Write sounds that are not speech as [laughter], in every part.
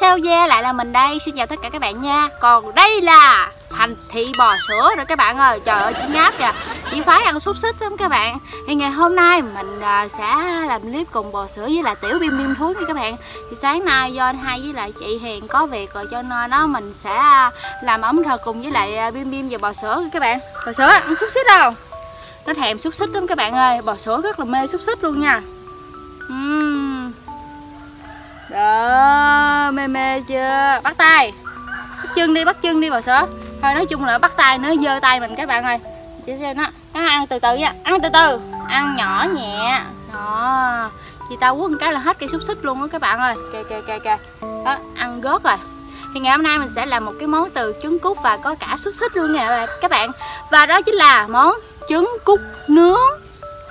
sao da lại là mình đây? Xin chào tất cả các bạn nha. Còn đây là hành thị bò sữa rồi các bạn ơi. Trời ơi chị ngáp kìa. Chị phái ăn xúc xích lắm các bạn. Thì ngày hôm nay mình à, sẽ làm clip cùng bò sữa với là tiểu bim bim thuốc nha các bạn. Thì sáng nay do anh hai với lại chị Hiền có việc rồi cho nên nó mình sẽ à, làm ấm thờ cùng với lại à, bim bim và bò sữa các bạn. Bò sữa ăn xúc xích không? Nó thèm xúc xích lắm các bạn ơi. Bò sữa rất là mê xúc xích luôn nha. Uhm. Đó, mê mê chưa? Bắt tay. Bắt chân đi, bắt chân đi vào sữa Thôi nói chung là bắt tay nó dơ tay mình các bạn ơi. Chị xem nó Nó ăn từ từ nha, ăn từ từ. Ăn nhỏ nhẹ. Đó. Chị tao quấn cái là hết cây xúc xích luôn á các bạn ơi. Kìa kìa kìa kìa Đó, ăn gớt rồi. Thì ngày hôm nay mình sẽ làm một cái món từ trứng cút và có cả xúc xích luôn nha các bạn. Và đó chính là món trứng cút nướng.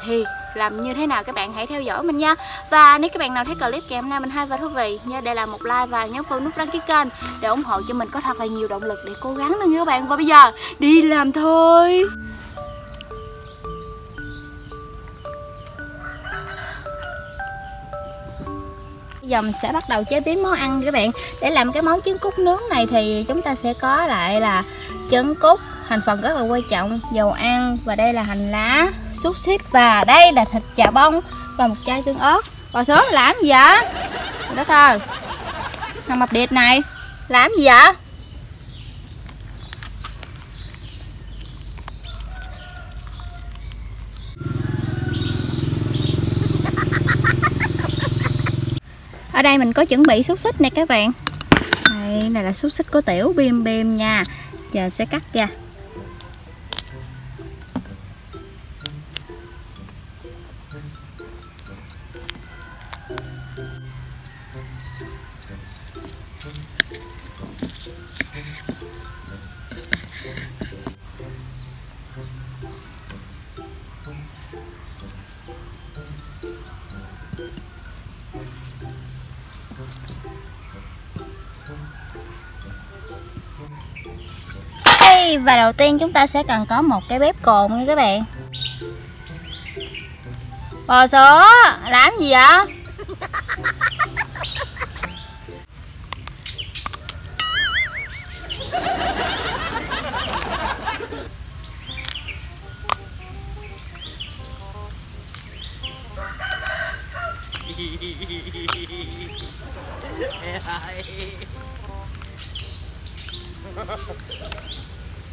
Thì làm như thế nào các bạn hãy theo dõi mình nha. Và nếu các bạn nào thấy clip ngày hôm nay mình hay và thú vị, Nhớ để làm một like và nhấn vào nút đăng ký kênh Để ủng hộ cho mình có thật là nhiều động lực để cố gắng nữa nha các bạn. Và bây giờ, đi làm thôi. Bây giờ mình sẽ bắt đầu chế biến món ăn các bạn. Để làm cái món trứng cút nướng này thì chúng ta sẽ có lại là trứng cút Thành phần rất là quan trọng, Dầu ăn và đây là hành lá xúc xích và đây là thịt chà bông và một chai tương ớt. Bà sớm làm gì vậy? Đất ơi thằng mập điệt này, làm gì vậy? Ở đây mình có chuẩn bị xúc xích nè các bạn. Đây, này là xúc xích có tiểu bim bim nha. Giờ sẽ cắt ra. Và đầu tiên chúng ta sẽ cần có một cái bếp cồn nha các bạn. Bò sữa, làm gì vậy? Ha [laughs]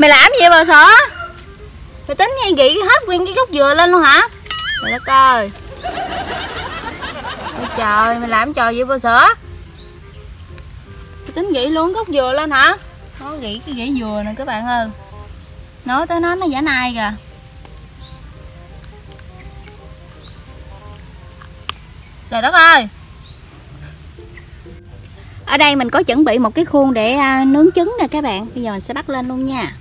Mày làm gì bà sợ Mày tính ngay gị hết nguyên cái gốc dừa lên luôn hả? Trời đất ơi. Ôi trời, mày làm trò gì bà sợ Mày tính gị luôn gốc dừa lên hả? Nó gị cái gãy dừa nè các bạn ơi. Nói tới nó nó giả nai kìa. Trời đất ơi. Ở đây mình có chuẩn bị một cái khuôn để à, nướng trứng nè các bạn. Bây giờ mình sẽ bắt lên luôn nha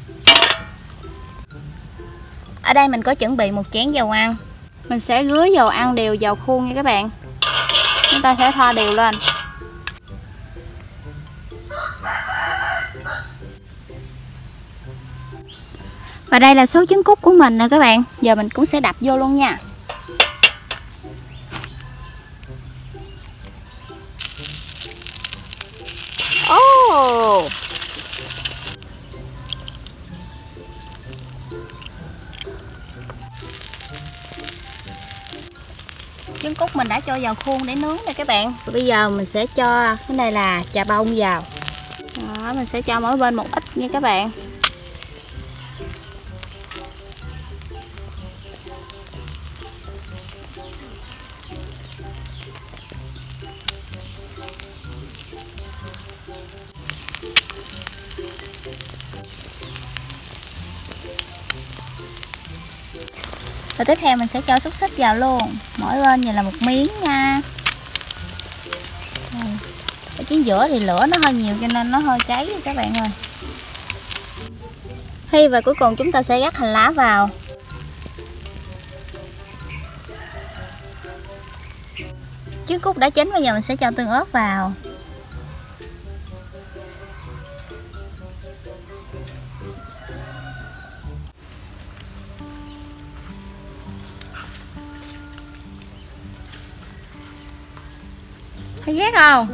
ở đây mình có chuẩn bị một chén dầu ăn. Mình sẽ rưới dầu ăn đều vào khuôn nha các bạn. Chúng ta sẽ thoa đều lên. Và đây là số trứng cút của mình nè các bạn. Giờ mình cũng sẽ đập vô luôn nha. Đã cho vào khuôn để nướng nè các bạn. Bây giờ mình sẽ cho cái này là trà bông vào. Đó mình sẽ cho mỗi bên một ít nha các bạn rồi tiếp theo mình sẽ cho xúc xích vào luôn. Mỗi bên như là một miếng nha. Ở chính giữa thì lửa nó hơi nhiều cho nên nó hơi cháy các bạn ơi. Hi và cuối cùng chúng ta sẽ gắt hành lá vào. Trứng cút đã chín, bây giờ mình sẽ cho tương ớt vào. Thấy ghét không?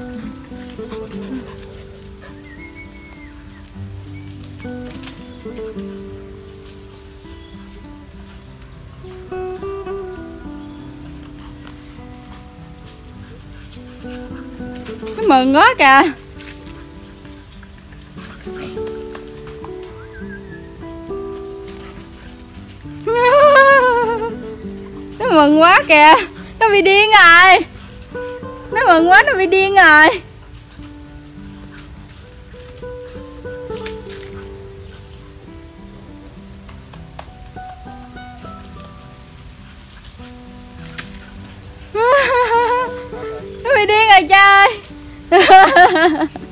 Nó mừng quá kìa. [laughs] Nó mừng quá kìa. Nó bị điên rồi. Nó mừng quá nó bị điên rồi. [laughs] Nó bị điên rồi chơi [laughs]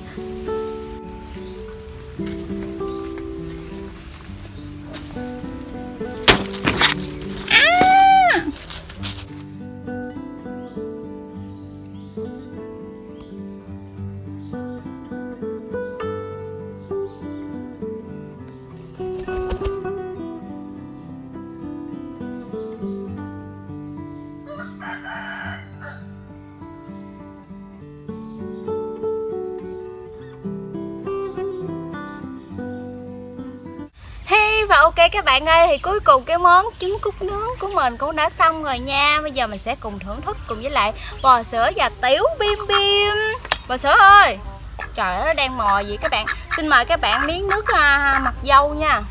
Ok các bạn ơi thì cuối cùng cái món trứng cút nướng của mình cũng đã xong rồi nha. Bây giờ mình sẽ cùng thưởng thức cùng với lại bò sữa và tiểu bim bim. Bò sữa ơi Trời ơi nó đang mò gì các bạn? Xin mời các bạn miếng nước à, mặt dâu nha.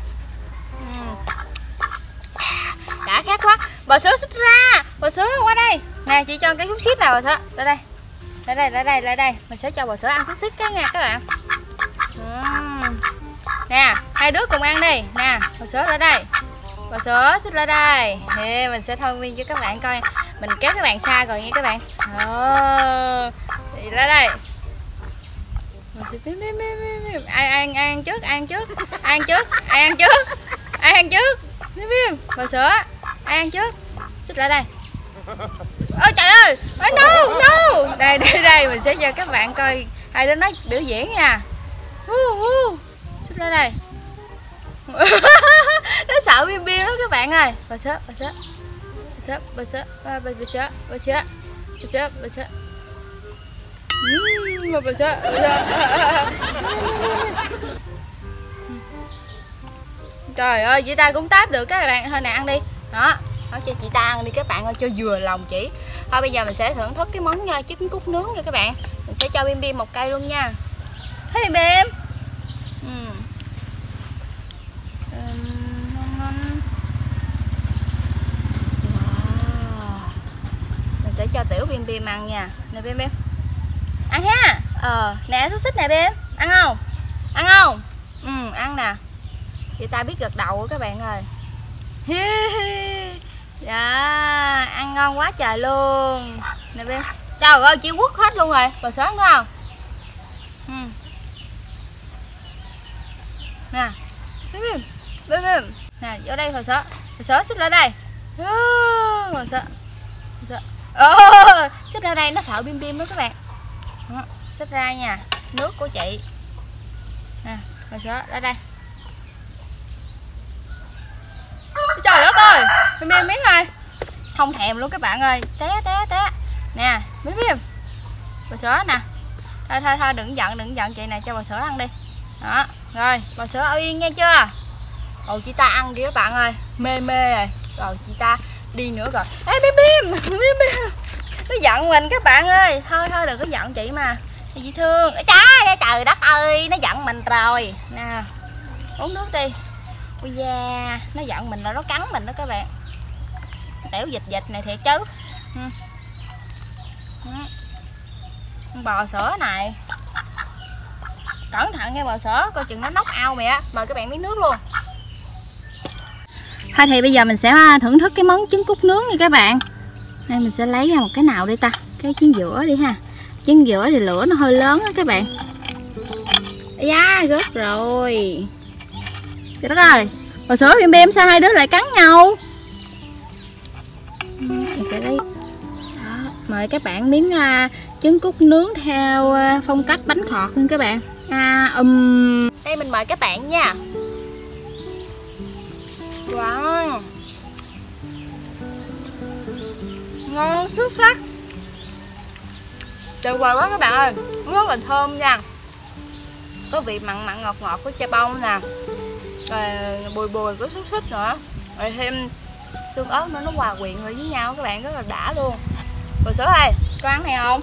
Đã khát quá. Bò sữa xích ra. Bò sữa qua đây. Nè chị cho cái xúc xít nào bò sữa Ra đây. Ra đây, ra đây, ra đây. Mình sẽ cho bò sữa ăn xúc xích cái nha các bạn nè hai đứa cùng ăn đi nè bò sữa ra đây. Bò sữa xích ra đây. Thì mình sẽ thông viên cho các bạn coi. Mình kéo các bạn xa rồi nha các bạn. Ờ thì ra đây. Ai ăn ăn trước ăn trước? Ăn trước? Ăn trước? Ăn trước? Bim bò sữa ăn trước? Xích lại đây. Ôi trời ơi! Ôi no no. Đây đây đây. Mình sẽ cho các bạn coi. Hai đứa nói biểu diễn nha. Uh, uh đây. Này [laughs] nó sợ biên biên đó các bạn ơi. Bà sợ bà sợ bà sợ bà sợ bà bà sợ bà sợ bà sợ bà sợ bà bà sợ bà sợ trời ơi, chị ta cũng táp được các bạn. Thôi nè, ăn đi. Đó nó cho chị ta ăn đi các bạn ơi, cho vừa lòng chị. Thôi bây giờ mình sẽ thưởng thức cái món nha trứng cút nướng nha các bạn. Mình sẽ cho bim bim một cây luôn nha. Thấy bim bim cho tiểu bim bim ăn nha. Nè bim bim. Ăn ha. Ờ nè, xúc xích nè bim. Ăn không? Ăn không? Ừ ăn nè. Chị ta biết gật đầu các bạn ơi dạ ăn ngon quá trời luôn. Nè bim. Trời ơi, chị quất hết luôn rồi. Bà sớm đúng không? Ừ. nè. Bim bim. Bim bim. Nè, vô đây hồi sợ hồi sợ xích lại đây. Hồi sớ hồi sớ ờ xích ra đây, nó sợ bim bim đó các bạn. Xích ra nha, nước của chị. Nè rồi sữa ra đây. Trời đất ơi, bim bim miếng ơi không thèm luôn các bạn ơi, té té té. Nè, bim bim. Bò sữa nè. Thôi thôi thôi, đừng giận đừng giận chị này, cho bò sữa ăn đi. Đó, rồi, bò sữa ở yên nghe chưa? Ồ chị ta ăn kìa các bạn ơi. Mê mê rồi. Rồi chị ta đi nữa rồi. Ê, bim bim [laughs] bim bim. Nó giận mình các bạn ơi. Thôi thôi, đừng có giận chị mà. Chị thương. Chá trời đất ơi, nó giận mình rồi. Nè, uống nước đi. Ui da, nó giận mình là nó cắn mình đó các bạn. Tiểu dịch dịch này thiệt chứ. Ừ. Ừ. bò sữa này. Cẩn thận nghe bò sữa. Coi chừng nó nóc ao mày á mời các bạn miếng nước luôn thôi thì bây giờ mình sẽ à, thưởng thức cái món trứng cút nướng nha các bạn. Đây mình sẽ lấy ra một cái nào đây ta. Cái trứng giữa đi ha. Trứng giữa thì lửa nó hơi lớn á các bạn. Dạ, da rớt rồi. Trời đất ơi. Hồi sữa bim bim sao hai đứa lại cắn nhau? Ừ, mình sẽ lấy Đó. mời các bạn miếng uh, trứng cút nướng theo uh, phong cách bánh khọt nha các bạn. À, um... đây mình mời các bạn nha. Quá. Ngon, xuất sắc. Tuyệt vời quá các bạn ơi. Rất là thơm nha. Có vị mặn mặn ngọt ngọt của chai bông nè. Rồi bùi bùi của xúc xích nữa. Rồi thêm tương ớt nữa, nó hòa quyện lại với nhau, các bạn rất là đã luôn. Rồi sữa ơi có ăn này không?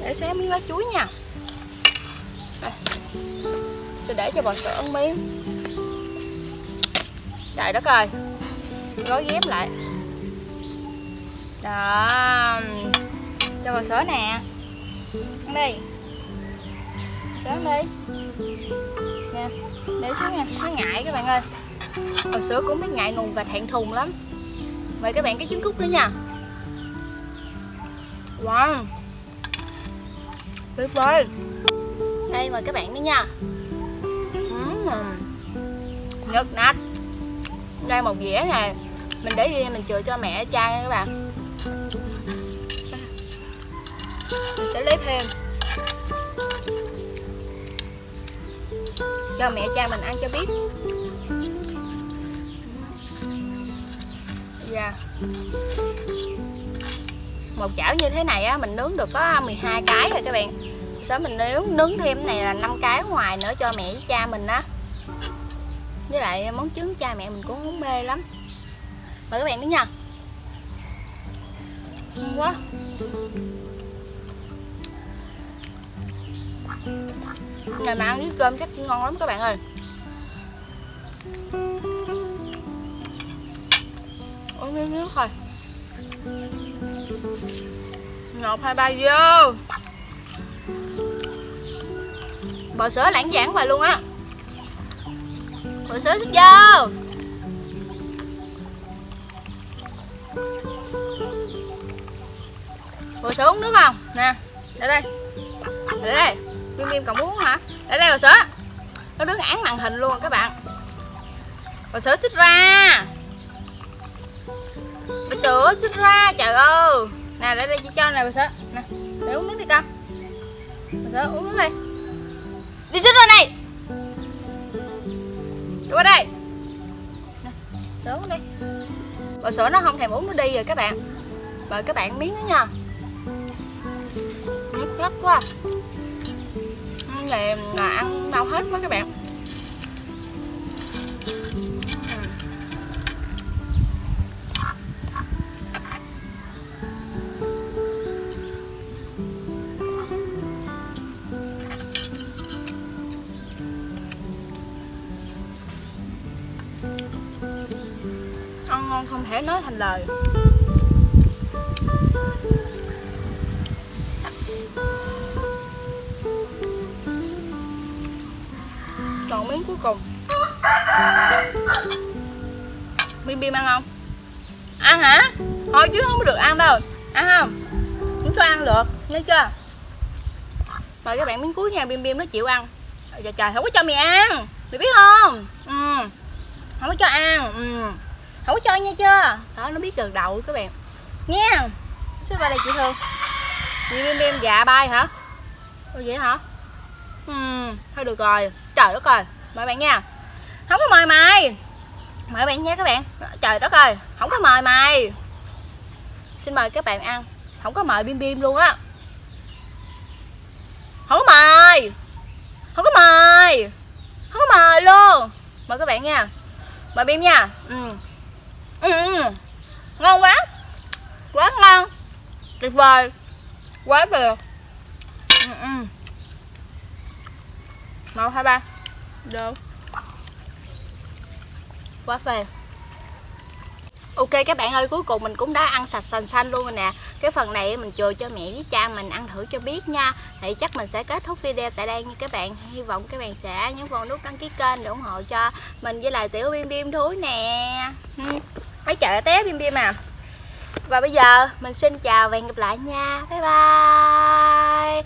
Để xé miếng lá chuối nha. Sẽ để cho bò sữa ăn miếng trời đất ơi. Gói ghép lại. Đó. Cho vào sữa nè. Ăn đi. Sớ ăn đi. Nè, để xuống nha. Nó ngại các bạn ơi. Hồi sữa cũng biết ngại ngùng và thẹn thùng lắm. Mời các bạn cái trứng cút nữa nha. Wow. Tuyệt vời. Đây, mời các bạn nữa nha. Uhm. nhật nách đây một dĩa này mình để riêng mình chừa cho mẹ cha nha các bạn. Mình sẽ lấy thêm. Cho mẹ cha mình ăn cho biết. Dạ. Yeah. một chảo như thế này á, mình nướng được có 12 cái rồi các bạn. Sau mình nướng nướng thêm này là 5 cái ngoài nữa cho mẹ với cha mình á với lại món trứng cha mẹ mình cũng muốn mê lắm. Mời các bạn nữa nha. Ngon quá. Ngày mà ăn với cơm chắc ngon lắm các bạn ơi. Uống miếng nước thôi. Ngọt hai ba vô. Bò sữa lãng giảng vào luôn á bò sữa xích vô bò sữa uống nước không? Nè, để đây. Để đây. Bim Bim còn muốn hả? Để đây bò sữa Nó đứng án màn hình luôn các bạn. Bò sữa xích ra. Bò sữa xích ra, trời ơi. Nè, để đây, chị cho nè bò sữa Nè, để uống nước đi con. Bò sữa uống nước đi. Đi xích ra này Đi qua đây. Nè đi. Bò sữa nó không thèm uống nó đi rồi các bạn. Mời các bạn miếng nữa nha. Nhức gắt quá. Này là ăn mau hết quá các bạn. Thể nói thành lời. Còn miếng cuối cùng. Bim bim ăn không? Ăn hả? Thôi chứ không được ăn đâu. Ăn không? Chúng cho ăn được. Nghe chưa? Mời các bạn miếng cuối nha bim bim nó chịu ăn. Giờ trời, không có cho mày ăn. Mày biết không? Ừ. Không có cho ăn. Ừ có cho nha chưa? Đó nó biết gần đầu các bạn. Nghe. Sao ba đây chị thương. Chị bim bim dạ bay hả? Ôi vậy hả? Ừ thôi được rồi. Trời đất ơi mời bạn nha. Không có mời mày. Mời bạn nha các bạn. Trời đất ơi không có mời mày. Xin mời các bạn ăn. Không có mời bim bim luôn á. Không có mời. Không có mời. Không có mời luôn. Mời các bạn nha. Mời bim nha. Ừ. Ừ, ngon quá. Quá ngon. Tuyệt vời. Quá tuyệt ừ, ừ. một hai ba. Được. Quá phê. Ok các bạn ơi, cuối cùng mình cũng đã ăn sạch sành xanh luôn rồi nè. Cái phần này mình chừa cho mẹ với cha mình ăn thử cho biết nha. Thì chắc mình sẽ kết thúc video tại đây nha các bạn. Hy vọng các bạn sẽ nhấn vào nút đăng ký kênh để ủng hộ cho mình với lại tiểu bim bim thúi nè hãy chợ té bim bim à. Và bây giờ mình xin chào và hẹn gặp lại nha. Bye bye.